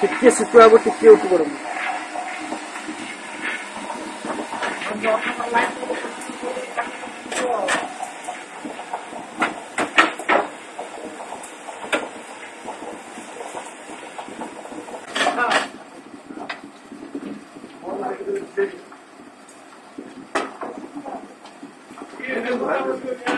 Tekke справа, tekke отворено. Thank you.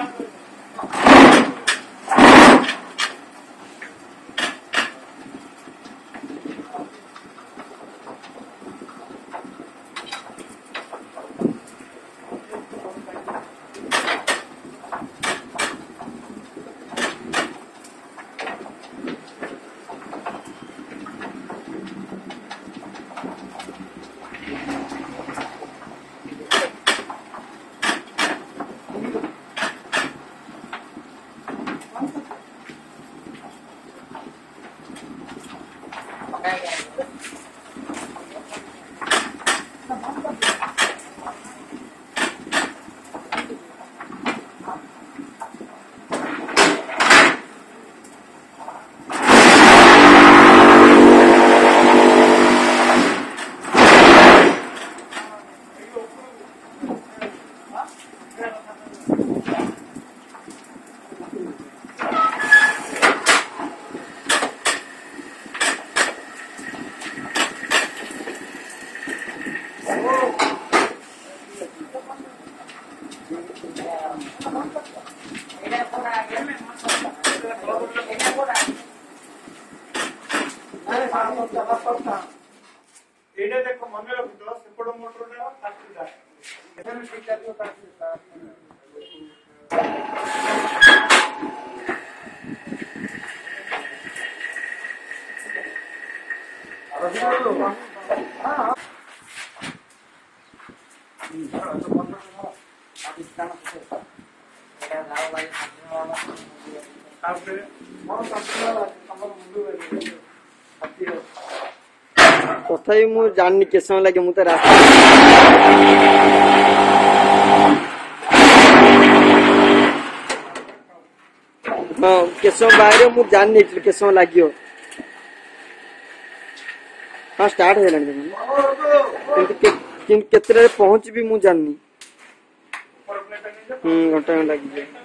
সত্তা এটা দেখো মনে রাখতো সেপটো মোটরটা কাটতে যায় এখানে সেই জাতীয় কাটতে তারপরে আমার কাছে আমার মুন্ডু तथा मु जानी के समय लगे मु रास्ता हाँ के समय बाहर मु जानि के समय लागियो हां स्टार्ट हो गेलन